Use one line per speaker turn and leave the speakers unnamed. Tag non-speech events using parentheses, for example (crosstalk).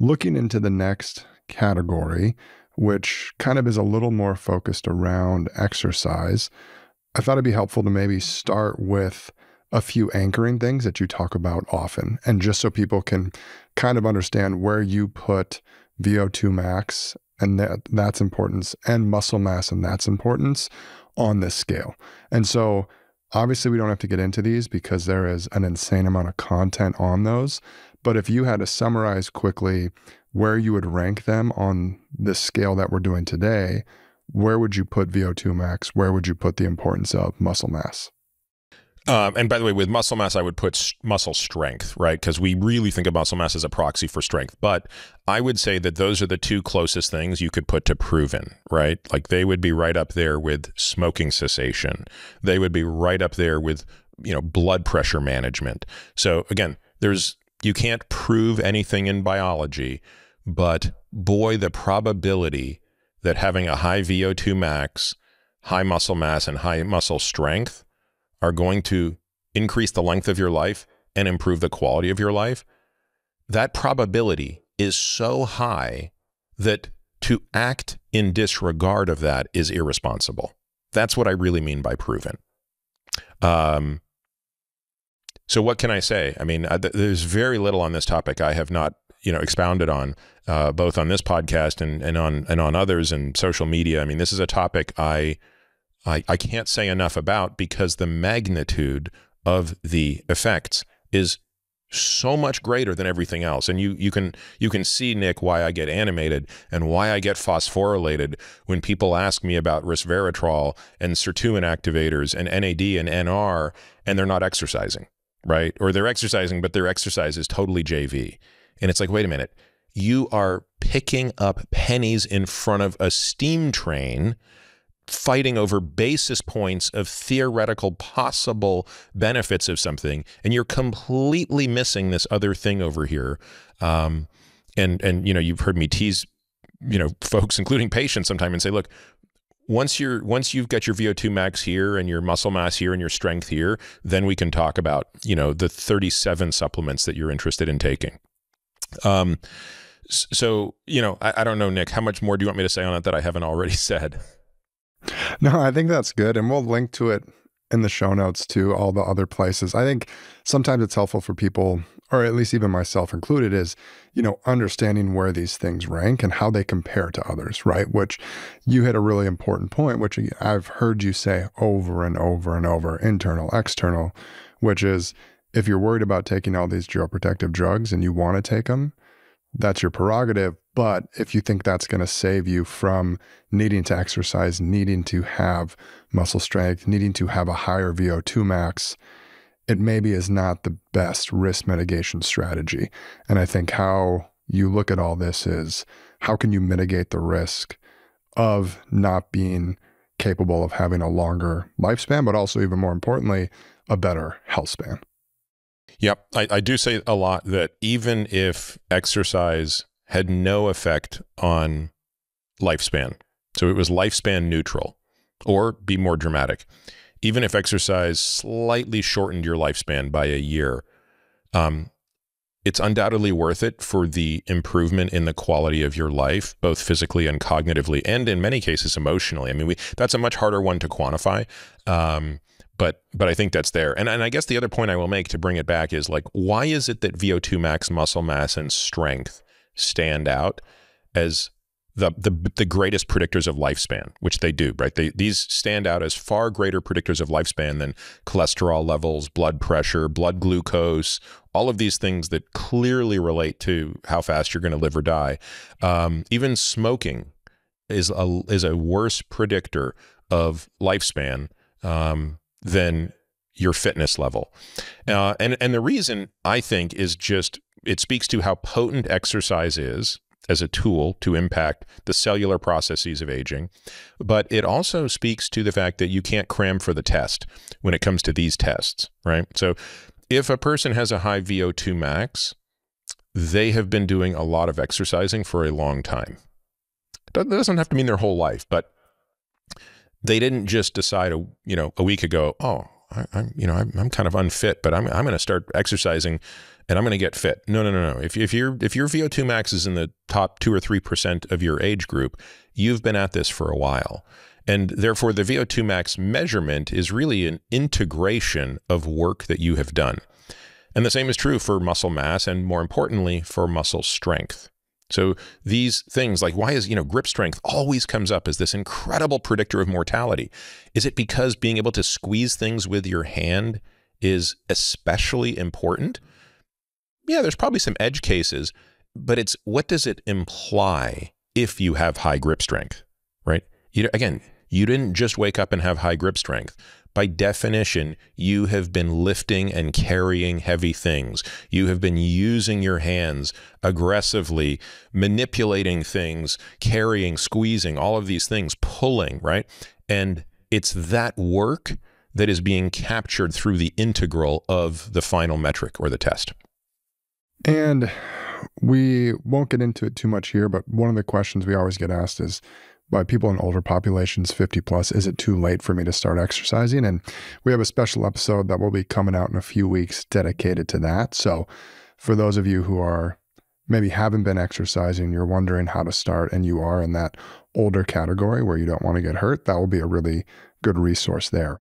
looking into the next category, which kind of is a little more focused around exercise, I thought it'd be helpful to maybe start with a few anchoring things that you talk about often. And just so people can kind of understand where you put VO2 max and that, that's importance and muscle mass and that's importance on this scale. And so obviously we don't have to get into these because there is an insane amount of content on those. But if you had to summarize quickly where you would rank them on this scale that we're doing today, where would you put VO2 max? Where would you put the importance of muscle mass?
Um, and by the way, with muscle mass, I would put muscle strength, right? Because we really think of muscle mass as a proxy for strength. But I would say that those are the two closest things you could put to proven, right? Like they would be right up there with smoking cessation. They would be right up there with, you know, blood pressure management. So again, there's you can't prove anything in biology, but boy, the probability that having a high VO2 max, high muscle mass, and high muscle strength are going to increase the length of your life and improve the quality of your life, that probability is so high that to act in disregard of that is irresponsible. That's what I really mean by proven. Um, so what can I say? I mean, there's very little on this topic I have not, you know, expounded on, uh, both on this podcast and, and on and on others and social media. I mean, this is a topic I I, I can't say enough about because the magnitude of the effects is so much greater than everything else. And you you can you can see Nick why I get animated and why I get phosphorylated when people ask me about resveratrol and sirtuin activators and NAD and NR and they're not exercising, right? Or they're exercising but their exercise is totally JV. And it's like, wait a minute. You are picking up pennies in front of a steam train fighting over basis points of theoretical possible benefits of something, and you're completely missing this other thing over here. Um, and and you know, you've heard me tease, you know, folks, including patients, sometime and say, look, once you're once you've got your VO2 max here and your muscle mass here and your strength here, then we can talk about you know the 37 supplements that you're interested in taking. Um, so you know, I, I don't know, Nick, how much more do you want me to say on it that I haven't already (laughs) said? (laughs)
No, I think that's good. And we'll link to it in the show notes to all the other places. I think sometimes it's helpful for people, or at least even myself included, is, you know, understanding where these things rank and how they compare to others, right? Which you hit a really important point, which I've heard you say over and over and over internal, external, which is if you're worried about taking all these geroprotective drugs and you want to take them, that's your prerogative. But if you think that's going to save you from needing to exercise, needing to have muscle strength, needing to have a higher VO2 max, it maybe is not the best risk mitigation strategy. And I think how you look at all this is how can you mitigate the risk of not being capable of having a longer lifespan, but also, even more importantly, a better health span?
Yep. I, I do say a lot that even if exercise had no effect on lifespan, so it was lifespan neutral, or be more dramatic, even if exercise slightly shortened your lifespan by a year, um, it's undoubtedly worth it for the improvement in the quality of your life, both physically and cognitively, and in many cases emotionally. I mean, we that's a much harder one to quantify. Um, but but I think that's there. And and I guess the other point I will make to bring it back is like why is it that VO2 max muscle mass and strength stand out as the, the the greatest predictors of lifespan, which they do, right? They these stand out as far greater predictors of lifespan than cholesterol levels, blood pressure, blood glucose, all of these things that clearly relate to how fast you're going to live or die. Um, even smoking is a is a worse predictor of lifespan um, than your fitness level. Uh, and, and the reason I think is just it speaks to how potent exercise is as a tool to impact the cellular processes of aging. But it also speaks to the fact that you can't cram for the test when it comes to these tests, right? So if a person has a high VO2 max, they have been doing a lot of exercising for a long time. That doesn't have to mean their whole life, but they didn't just decide a you know a week ago oh I, am you know, I'm, I'm kind of unfit, but I'm, I'm going to start exercising and I'm going to get fit. No, no, no, no. If, if your if your VO2 max is in the top two or three percent of your age group, you've been at this for a while. And therefore, the VO2 max measurement is really an integration of work that you have done. And the same is true for muscle mass and more importantly, for muscle strength. So these things like why is, you know, grip strength always comes up as this incredible predictor of mortality? Is it because being able to squeeze things with your hand is especially important? Yeah, there's probably some edge cases, but it's what does it imply if you have high grip strength, right? You, again, you didn't just wake up and have high grip strength. By definition, you have been lifting and carrying heavy things. You have been using your hands aggressively, manipulating things, carrying, squeezing, all of these things, pulling, right? And it's that work that is being captured through the integral of the final metric or the test.
And we won't get into it too much here, but one of the questions we always get asked is by people in older populations, 50 plus, is it too late for me to start exercising? And we have a special episode that will be coming out in a few weeks dedicated to that. So for those of you who are maybe haven't been exercising, you're wondering how to start, and you are in that older category where you don't want to get hurt, that will be a really good resource there.